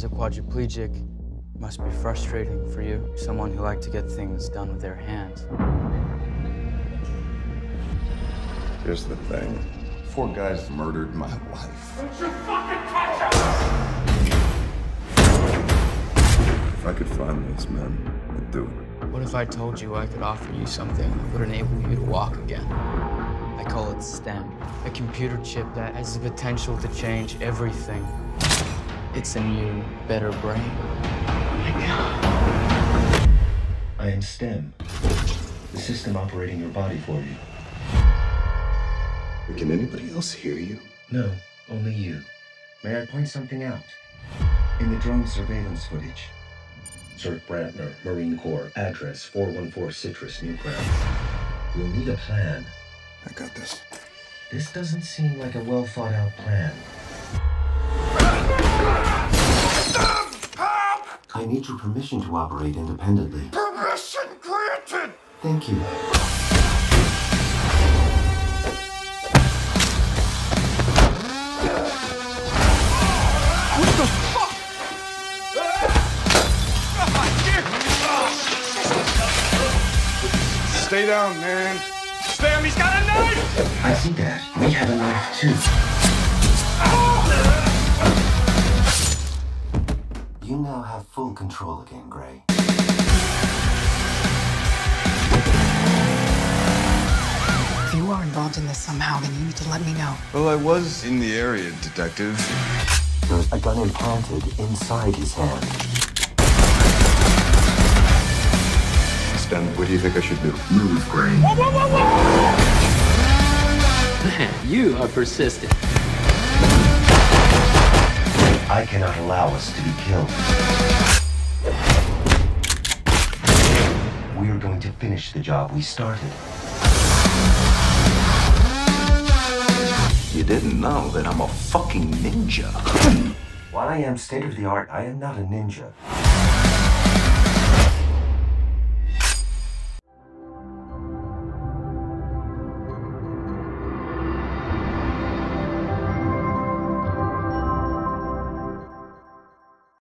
As a quadriplegic, it must be frustrating for you, someone who liked to get things done with their hands. Here's the thing. Four guys murdered my wife. Don't you fucking touch her! If I could find those men, I'd do it. What if I told you I could offer you something that would enable you to walk again? I call it STEM, a computer chip that has the potential to change everything. It's a new, better brain. Oh my god. I am STEM, the system operating your body for you. Can anybody else hear you? No, only you. May I point something out? In the drone surveillance footage, Serk Brantner, Marine Corps, address 414 Citrus, Newgrounds. You'll need a plan. I got this. This doesn't seem like a well thought out plan. I need your permission to operate independently. Permission granted! Thank you. What the fuck? Oh, Stay down, man. STEM, he's got a knife! I see that. We have a knife too. Have full control again, Gray. If you are involved in this somehow, then you need to let me know. Well, I was in the area, detective. There's a gun implanted inside his hand. STEM, what do you think I should do? Move, Gray. Man, you are persistent. I cannot allow us to be killed. Going to finish the job we started. You didn't know that I'm a fucking ninja. While I am state of the art, I am not a ninja.